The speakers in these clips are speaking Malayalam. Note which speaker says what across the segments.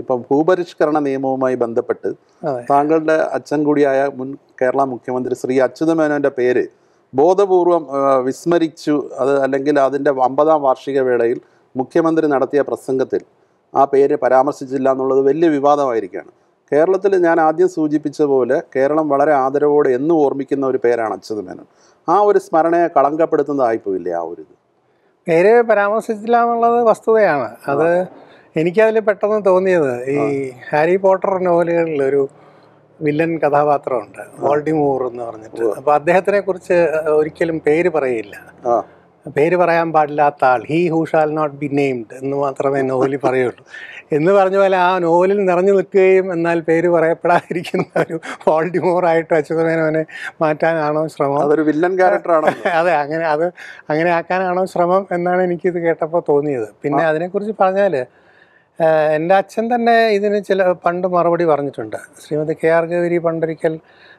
Speaker 1: ഇപ്പം ഭൂപരിഷ്കരണ നിയമവുമായി ബന്ധപ്പെട്ട് താങ്കളുടെ അച്ഛൻ കൂടിയായ മുൻ കേരള മുഖ്യമന്ത്രി ശ്രീ അച്യുതമേനോന്റെ പേര് ബോധപൂർവം വിസ്മരിച്ചു. അത് അല്ലെങ്കിൽ അതിന്റെ അമ്പതാം വാർഷിക വേളയിൽ മുഖ്യമന്ത്രി നടത്തിയ പ്രസംഗത്തിൽ ആ പേര് പരാമർശിച്ചില്ല എന്നുള്ളത് വലിയ വിവാദമായിരിക്കുകയാണ്. കേരളത്തിൽ ഞാൻ ആദ്യം സൂചിപ്പിച്ച പോലെ കേരളം വളരെ ആദരവോടെ എന്നും ഓർമ്മിക്കുന്ന ഒരു പേരാണ് അച്യുതമേനോൻ. ആ ഒരു സ്മരണയെ കളങ്കപ്പെടുത്തുന്നതായിപ്പോയില്ലേ ആ ഒരു ഇത്?
Speaker 2: പേര് പരാമർശിച്ചില്ല എന്നുള്ളത് വസ്തുതയാണ്. അത് എനിക്കതിൽ പെട്ടെന്ന് തോന്നിയത് ഈ ഹാരി പോട്ടർ നോവലുകളിൽ ഒരു വില്ലൻ കഥാപാത്രമുണ്ട്. വോൾഡിമൂർ എന്ന് പറഞ്ഞിട്ട്. അപ്പൊ അദ്ദേഹത്തിനെ കുറിച്ച് ഒരിക്കലും പേര് പറയില്ല. പേര് പറയാൻ പാടില്ലാത്ത ആൾ he who shall not be named എന്ന് മാത്രമേ നോവലിൽ പറയുള്ളൂ. എന്ന് പറഞ്ഞ പോലെ ആ നോവലിൽ നിറഞ്ഞു നിൽക്കുകയും എന്നാൽ പേര് പറയപ്പെടാതിരിക്കുന്ന ഒരു വോൾഡിമോറായിട്ട് അച്യുതമേനോനെ മാറ്റാനാണോ ശ്രമം?
Speaker 1: അതൊരു വില്ലൻ ക്യാരക്ടറാണ്
Speaker 2: അതെ അങ്ങനെ അത് അങ്ങനെ ആക്കാനാണോ ശ്രമം എന്നാണ് എനിക്കിത് കേട്ടപ്പോൾ തോന്നിയത്. പിന്നെ അതിനെക്കുറിച്ച് പറഞ്ഞാൽ എന്റെ അച്ഛൻ തന്നെ ഇതിന് ചില പണ്ട് മറുപടി പറഞ്ഞിട്ടുണ്ട്. ശ്രീമതി കെ ആർ ഗൗരി പണ്ടൊരിക്കൽ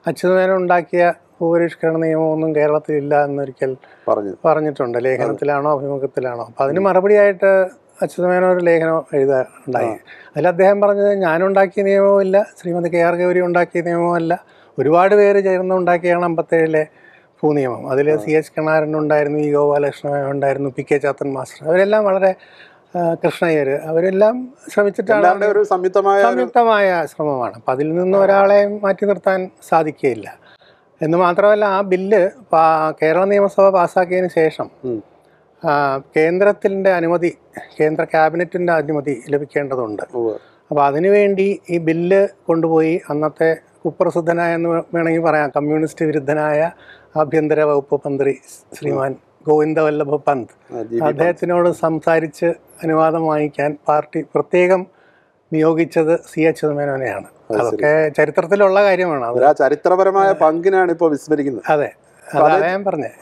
Speaker 2: അച്യുതമേനോൻ ഉണ്ടാക്കിയ ഭൂപരിഷ്കരണ നിയമമൊന്നും കേരളത്തിലില്ല എന്നൊരിക്കൽ
Speaker 1: പറഞ്ഞു
Speaker 2: പറഞ്ഞിട്ടുണ്ട്. ലേഖനത്തിലാണോ അഭിമുഖത്തിലാണോ? അപ്പം അതിന് മറുപടിയായിട്ട് അച്യുതമേനോൻ ഒരു ലേഖനം എഴുതാറുണ്ടായി അതിൽ അദ്ദേഹം പറഞ്ഞത് ഞാനുണ്ടാക്കിയ നിയമവും ഇല്ല ശ്രീമതി കെ ആർ ഗൗരി ഉണ്ടാക്കിയ നിയമവും അല്ല. ഒരുപാട് പേര് ചേർന്ന് ഉണ്ടാക്കിയാണ് അമ്പത്തേഴിലെ ഭൂനിയമം. അതിൽ സി എച്ച് കണാരൻ ഉണ്ടായിരുന്നു ഇ ഗോപാലകൃഷ്ണൻ ഉണ്ടായിരുന്നു പി കെ ചാത്തൻ മാസ്റ്റർ. അവരെല്ലാം വളരെ ആ, കൃഷ്ണയ്യര് അവരെല്ലാം ശ്രമിച്ചിട്ടാണ്
Speaker 1: ഒരു സംയുക്തമായ
Speaker 2: സംയുക്തമായ ശ്രമമാണ് അപ്പം അതിൽ നിന്ന് ഒരാളെ മാറ്റി നിർത്താൻ സാധിക്കുകയില്ല എന്ന് മാത്രമല്ല ആ ബില്ല് കേരള നിയമസഭ പാസ്സാക്കിയതിന് ശേഷം. കേന്ദ്രത്തിന്റെ അനുമതി കേന്ദ്ര ക്യാബിനറ്റിന്റെ അനുമതി ലഭിക്കേണ്ടതുണ്ട്. അപ്പോൾ അതിനുവേണ്ടി ഈ ബില്ല് കൊണ്ടുപോയി അന്നത്തെ കുപ്രസിദ്ധനായ എന്ന് വേണമെങ്കിൽ പറയാം കമ്മ്യൂണിസ്റ്റ് വിരുദ്ധനായ ആഭ്യന്തര വകുപ്പ് മന്ത്രി ശ്രീമാൻ ഗോവിന്ദ വല്ലഭ പന്ത്. അദ്ദേഹത്തിനോട് സംസാരിച്ച് അനുവാദം വാങ്ങിക്കാൻ പാർട്ടി പ്രത്യേകം നിയോഗിച്ചത് സി എച്ച് മേനോനെയാണ് അതൊക്കെ ചരിത്രത്തിലുള്ള കാര്യമാണ്.
Speaker 1: ആ ചരിത്രപരമായ പങ്കിനാണ് ഇപ്പോൾ വിസ്മരിക്കുന്നത്.
Speaker 2: അതെ. അതാണ് ഞാൻ പറഞ്ഞത്